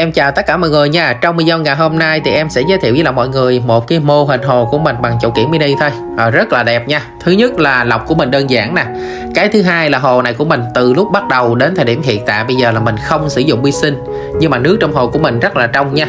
Em chào tất cả mọi người nha. Trong video ngày hôm nay thì em sẽ giới thiệu với là mọi người Một cái mô hình hồ của mình bằng chậu kiển mini thôi. À, Rất là đẹp nha. Thứ nhất là lọc của mình đơn giản nè. Cái thứ hai là hồ này của mình từ lúc bắt đầu đến thời điểm hiện tại Bây giờ là mình không sử dụng vi sinh Nhưng mà nước trong hồ của mình rất là trong nha.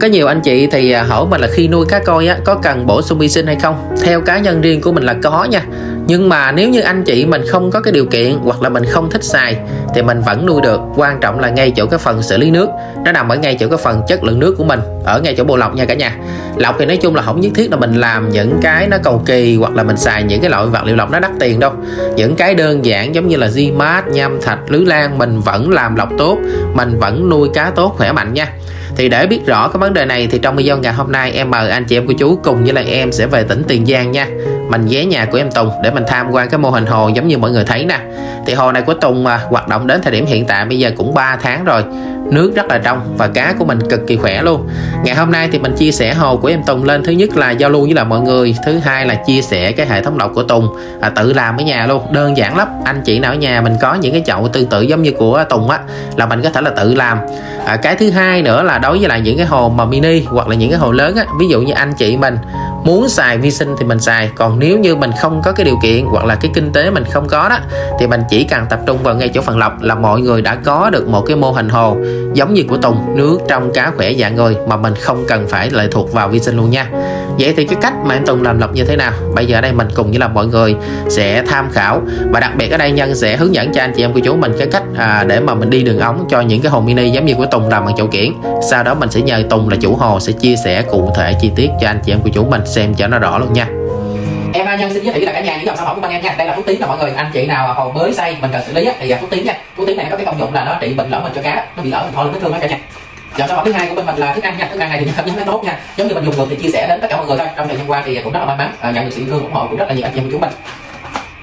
Có nhiều anh chị thì à, hỏi mình là khi nuôi cá coi á có cần bổ sung vi sinh hay không? Theo cá nhân riêng của mình là có nha nhưng mà nếu như anh chị mình không có cái điều kiện hoặc là mình không thích xài, thì mình vẫn nuôi được. Quan trọng là ngay chỗ cái phần xử lý nước. Nó nằm ở ngay chỗ cái phần chất lượng nước của mình, ở ngay chỗ bộ lọc nha cả nhà. Lọc thì nói chung là không nhất thiết là mình làm những cái nó cầu kỳ hoặc là mình xài những cái loại vật liệu lọc nó đắt tiền đâu. Những cái đơn giản giống như là di mát nhâm thạch lưới lan, mình vẫn làm lọc tốt, mình vẫn nuôi cá tốt, khỏe mạnh nha thì để biết rõ cái vấn đề này thì trong video ngày hôm nay em mời anh chị em của chú cùng với lại em sẽ về tỉnh Tiền Giang nha. Mình ghé nhà của em Tùng để mình tham quan cái mô hình hồ giống như mọi người thấy nè. Thì hồ này của Tùng mà hoạt động đến thời điểm hiện tại bây giờ cũng 3 tháng rồi. Nước rất là trong và cá của mình cực kỳ khỏe luôn. Ngày hôm nay thì mình chia sẻ hồ của em Tùng lên. Thứ nhất là giao lưu với là mọi người thứ hai là chia sẻ cái hệ thống lọc của Tùng à, tự làm ở nhà luôn. Đơn giản lắm. Anh chị nào ở nhà mình có những cái chậu tương tự giống như của Tùng á là mình có thể là tự làm à, cái thứ hai nữa là đối với lại những cái hồ mà mini hoặc là những cái hồ lớn á ví dụ như anh chị mình muốn xài vi sinh thì mình xài. Còn nếu như mình không có cái điều kiện hoặc là cái kinh tế mình không có đó thì mình chỉ cần tập trung vào ngay chỗ phần lọc là mọi người đã có được một cái mô hình hồ giống như của Tùng nước trong cá khỏe dạng người mà mình không cần phải lệ thuộc vào vi sinh luôn nha. Vậy thì cái cách mà em Tùng làm lọc như thế nào? Bây giờ ở đây mình cùng với là mọi người sẽ tham khảo và đặc biệt ở đây nhân sẽ hướng dẫn cho anh chị em của chú mình cái cách à, để mà mình đi đường ống cho những cái hồ mini giống như của Tùng làm bằng chậu kiển. Sau đó mình sẽ nhờ Tùng là chủ hồ sẽ chia sẻ cụ thể chi tiết cho anh chị em của chú mình xem cho nó rõ luôn nha. Em nhân xin giới thiệu là cả nhà những dòng sản phẩm của bên em nha. Đây là thuốc tím là mọi người. Anh chị nào hồ mới xây mình cần xử lý á, thì thuốc tím nha. Thuốc tím này có cái công dụng là nó trị bệnh lở mình cho cá. Nó bị lở mình thôi vết thương đó cả nhà. Dòng sản phẩm thứ hai của bên mình là thức ăn nha. Thức ăn này thì thật nó tốt nha. Giống như mình dùng được thì chia sẻ đến tất cả mọi người thôi. Trong thời gian qua thì cũng rất là may mắn à, nhận được sự yêu thương ủng hộ của rất là nhiều anh chị em của chúng mình.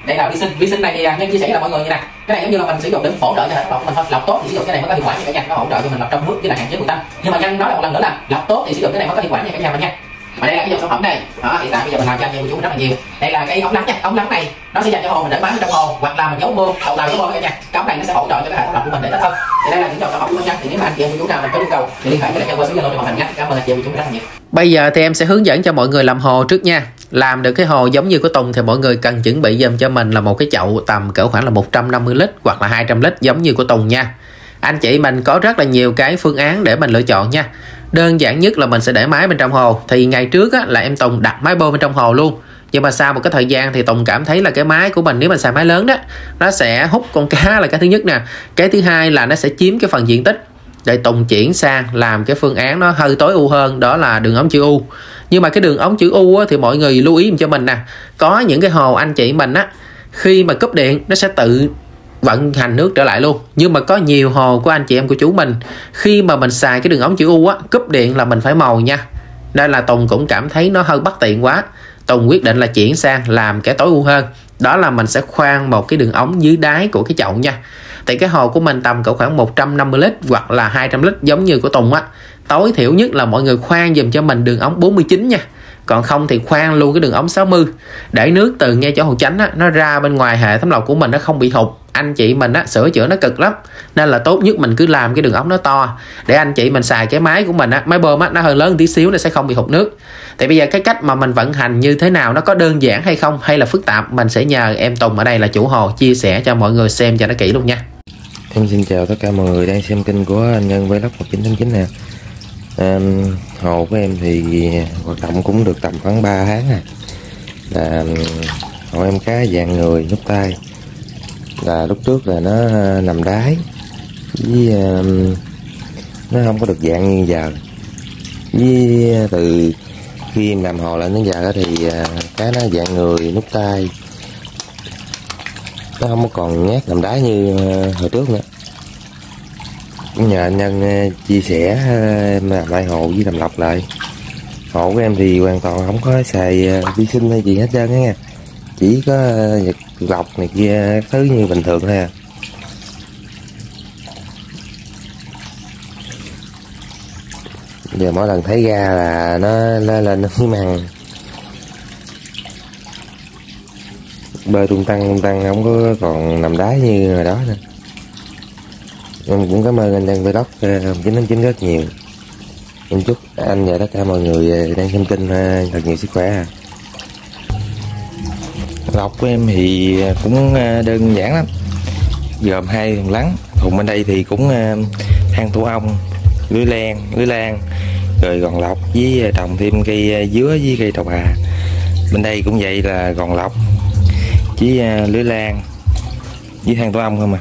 Đây là vi sinh. Vi sinh này thì à, nhân chia sẻ là mọi người như nè. Cái này giống như là mình sử dụng để hỗ trợ cho hệ thống của mình thôi. Lọc tốt thì sử dụng cái này mới có hiệu quả nha cả nhà. Nó hỗ trợ cho mình lọc trong nước với là hạn chế bụi tăng nhưng mà nhân nói lại một lần nữa là lọc tốt thì sử dụng cái này mới có hiệu quả nha cả nhà mình nha và đây là cái dòng sản phẩm này. Đó, hiện tại bây giờ mình làm cho anh em của mình rất là nhiều. Đây là cái ống nắng nha. Ống nắng này, nó sẽ dành cho hồ mình để bám trong hồ, hoặc là mình giấu bơm, đầu làm giấu bơm nha. nhà cái ống này nó sẽ hỗ trợ cho cái hệ thống lọc của mình để tốt hơn thì đây là những dòng sản phẩm của mình nha. Thì nếu mà anh chị em của chú nào mình có nhu cầu, thì liên hệ với lại cho qua số zalo trên màn hình nha. Cảm ơn anh chị em của chú rất là nhiều. Bây giờ thì em sẽ hướng dẫn cho mọi người làm hồ trước nha. Làm được cái hồ giống như của Tùng thì mọi người cần chuẩn bị dùm cho mình là một cái chậu tầm cỡ khoảng là 150 lít hoặc là 200 lít giống như của Tùng nha. Anh chị mình có rất là nhiều cái phương án để mình lựa chọn nha đơn giản nhất là mình sẽ để máy bên trong hồ. Thì ngày trước á, là em Tùng đặt máy bơm bên trong hồ luôn. Nhưng mà sau một cái thời gian thì Tùng cảm thấy là cái máy của mình nếu mình xài máy lớn đó nó sẽ hút con cá là cái thứ nhất nè. Cái thứ hai là nó sẽ chiếm cái phần diện tích để Tùng chuyển sang làm cái phương án nó hơi tối ưu hơn đó là đường ống chữ U. Nhưng mà cái đường ống chữ U á, thì mọi người lưu ý cho mình nè. Có những cái hồ anh chị mình á khi mà cúp điện nó sẽ tự vận hành nước trở lại luôn. Nhưng mà có nhiều hồ của anh chị em của chú mình, khi mà mình xài cái đường ống chữ U á, cúp điện là mình phải màu nha. Nên là Tùng cũng cảm thấy nó hơi bất tiện quá. Tùng quyết định là chuyển sang làm cái tối ưu hơn. Đó là mình sẽ khoan một cái đường ống dưới đáy của cái chậu nha. Thì cái hồ của mình tầm cỡ khoảng 150 lít hoặc là 200 lít giống như của Tùng á tối thiểu nhất là mọi người khoan dùm cho mình đường ống 49 nha. Còn không thì khoan luôn cái đường ống 60 để nước từ ngay chỗ hồ tránh á, nó ra bên ngoài hệ thống lọc của mình nó không bị hụt anh chị mình á sửa chữa nó cực lắm. Nên là tốt nhất mình cứ làm cái đường ống nó to. Để anh chị mình xài cái máy của mình á máy bơm á nó hơi lớn tí xíu nó sẽ không bị hụt nước. Thì bây giờ cái cách mà mình vận hành như thế nào nó có đơn giản hay không hay là phức tạp mình sẽ nhờ em Tùng ở đây là chủ hồ chia sẻ cho mọi người xem cho nó kỹ luôn nha. Em xin chào tất cả mọi người đang xem kênh của anh Nhân Vlog 1989 nè à, Hồ của em thì hoạt động cũng được tầm khoảng 3 tháng à. Là hồ em cá dạng người nút tay. Là lúc trước là nó nằm đáy với um, nó không có được dạng như giờ. Với à, từ khi em làm hồ lại đến giờ thì à, uh, cá nó dạng người nút tay. Nó không có còn nhát nằm đáy như uh, hồi trước nữa nhờ anh nhân ờ, chia sẻ ờ, làm lại hộ với làm lọc lại. Hộ của em thì hoàn toàn không có xài ờ, vi sinh hay gì hết trơn á nha. Chỉ có lọc này kia, thứ như bình thường thôi à. Giờ mỗi lần thấy ra là nó lên lên, nó măng. Bơi tung tăng tung tăng, không có còn nằm đáy như hồi đó nữa em cũng cảm ơn anh đang Vlog. Ờ, chín tháng chín rất nhiều. Em chúc anh và tất cả mọi người ờ, đang xem kênh ờ, thật nhiều sức khỏe lọc của em thì cũng đơn giản lắm. Gồm hai thùng lắng. Thùng bên đây thì cũng than tổ ong, lưới len, lưới lan, rồi gòn lọc với trồng thêm cây dứa với cây trầu bà bên đây cũng vậy là gòn lọc với lưới lan với than tổ ong không à.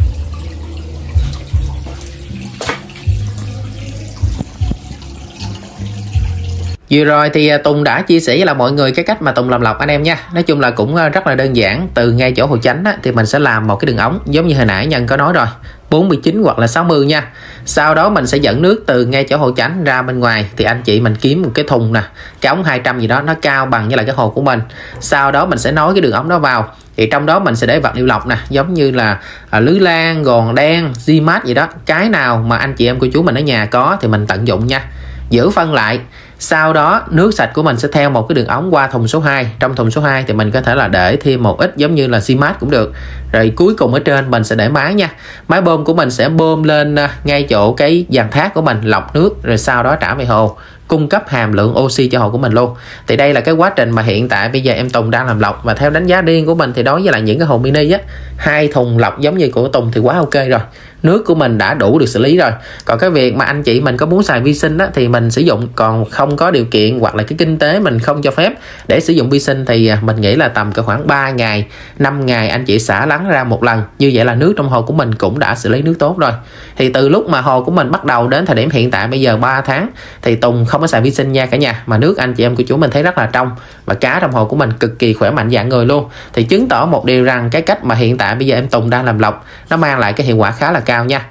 Vừa rồi thì à, Tùng đã chia sẻ với là mọi người cái cách mà Tùng làm lọc anh em nha. Nói chung là cũng à, rất là đơn giản. Từ ngay chỗ hồ chánh á, thì mình sẽ làm một cái đường ống Giống như hồi nãy Nhân có nói rồi 49 hoặc là 60 nha. Sau đó mình sẽ dẫn nước từ ngay chỗ hồ chánh ra bên ngoài Thì anh chị mình kiếm một cái thùng nè Cái ống 200 gì đó nó cao bằng như là cái hồ của mình. Sau đó mình sẽ nối cái đường ống đó vào thì trong đó mình sẽ để vật liệu lọc nè giống như là à, lưới lan gòn đen di mát gì đó. Cái nào mà anh chị em của chú mình ở nhà có thì mình tận dụng nha. Giữ phân lại sau đó, nước sạch của mình sẽ theo một cái đường ống qua thùng số 2 trong thùng số 2 thì mình có thể là để thêm một ít giống như là xi mát cũng được. Rồi cuối cùng ở trên mình sẽ để máy nha. Máy bơm của mình sẽ bơm lên à, ngay chỗ cái dàn thác của mình, lọc nước, rồi sau đó trả về hồ, cung cấp hàm lượng oxy cho hồ của mình luôn. Thì đây là cái quá trình mà hiện tại bây giờ em Tùng đang làm lọc. Và theo đánh giá riêng của mình thì đối với lại những cái hồ mini á, hai thùng lọc giống như của Tùng thì quá ok rồi nước của mình đã đủ được xử lý rồi. Còn cái việc mà anh chị mình có muốn xài vi sinh á, thì mình sử dụng còn không có điều kiện hoặc là cái kinh tế mình không cho phép để sử dụng vi sinh thì à, mình nghĩ là tầm cỡ khoảng 3 ngày 5 ngày anh chị xả lắng ra một lần. Như vậy là nước trong hồ của mình cũng đã xử lý nước tốt rồi. Thì từ lúc mà hồ của mình bắt đầu đến thời điểm hiện tại bây giờ 3 tháng thì Tùng không có xài vi sinh nha cả nhà. Mà nước anh chị em của chú mình thấy rất là trong và cá trong hồ của mình cực kỳ khỏe mạnh dạng người luôn. Thì chứng tỏ một điều rằng cái cách mà hiện tại bây giờ em Tùng đang làm lọc nó mang lại cái hiệu quả khá là cao cao nha.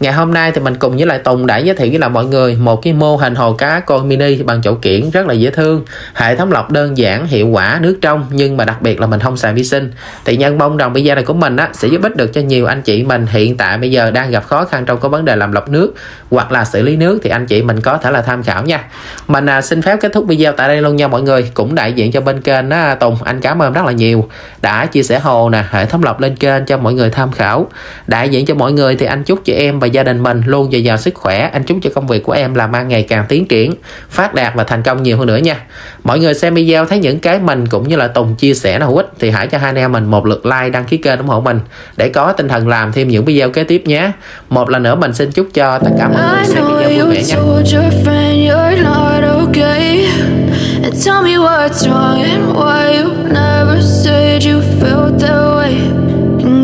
Ngày hôm nay thì mình cùng với lại Tùng đã giới thiệu với là mọi người một cái mô hình hồ cá con mini bằng chậu kiển rất là dễ thương. Hệ thống lọc đơn giản hiệu quả nước trong nhưng mà đặc biệt là mình không xài vi sinh. Thì nhân mong rằng video này của mình á, sẽ giúp ích được cho nhiều anh chị mình hiện tại bây giờ đang gặp khó khăn trong cái vấn đề làm lọc nước hoặc là xử lý nước thì anh chị mình có thể là tham khảo nha. Mình à, xin phép kết thúc video tại đây luôn nha mọi người. Cũng đại diện cho bên kênh á, Tùng anh cảm ơn rất là nhiều đã chia sẻ hồ nè hệ thống lọc lên kênh cho mọi người tham khảo. Đại diện cho mọi người thì anh chúc cho em và gia đình mình luôn dồi dào sức khỏe. Anh chúc cho công việc của em làm ăn ngày càng tiến triển phát đạt và thành công nhiều hơn nữa nha. Mọi người xem video thấy những cái mình cũng như là Tùng chia sẻ nó hữu ích thì hãy cho hai anh em mình một lượt like đăng ký kênh ủng hộ mình để có tinh thần làm thêm những video kế tiếp nhé. Một lần nữa mình xin chúc cho tất cả mọi người xem video vui vẻ nha. Tell me what's wrong and why you never said you felt that